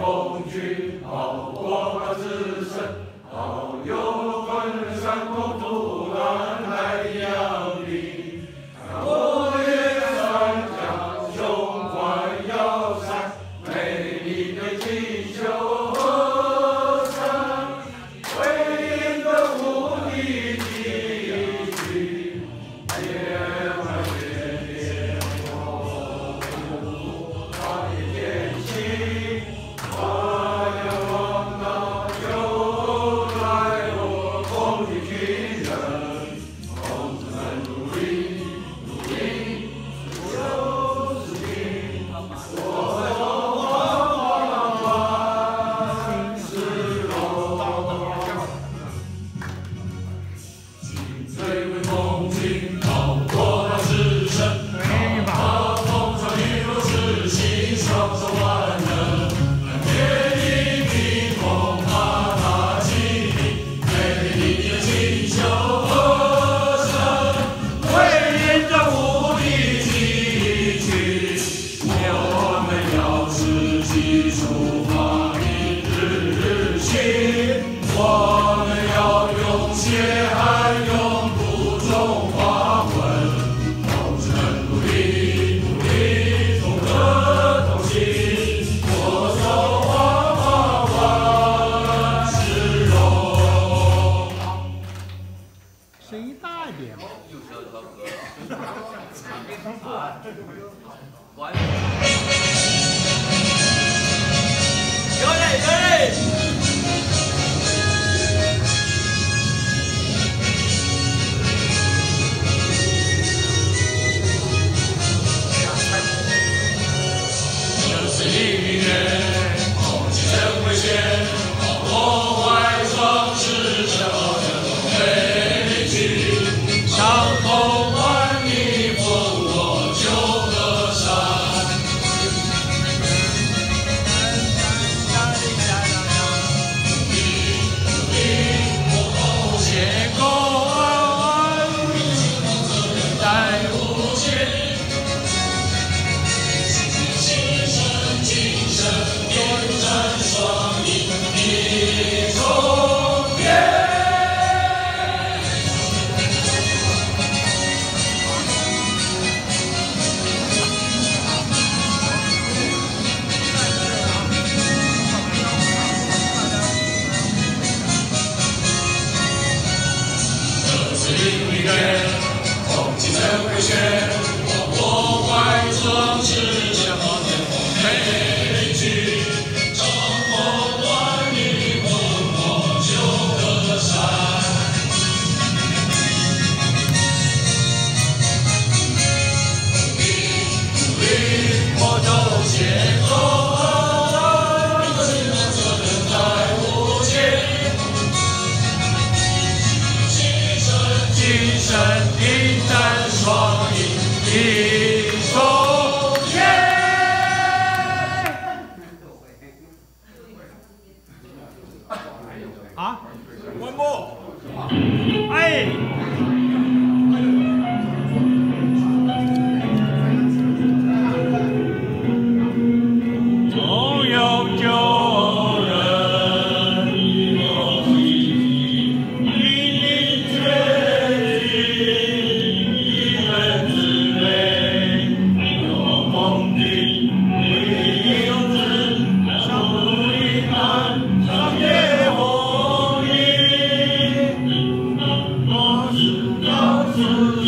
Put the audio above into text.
红军炮火之声号角如山滚滚的啊，关布。哎。Oh.